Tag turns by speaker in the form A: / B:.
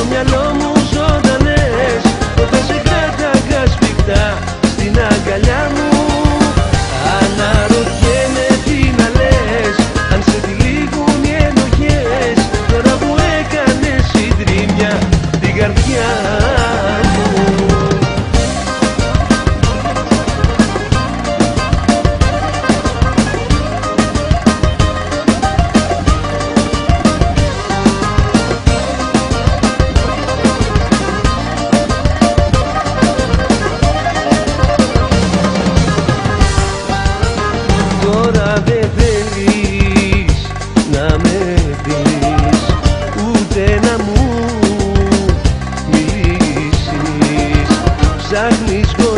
A: Στο μυαλό μου ζωντανές Όταν σε Στην αγκαλιά μου That means good.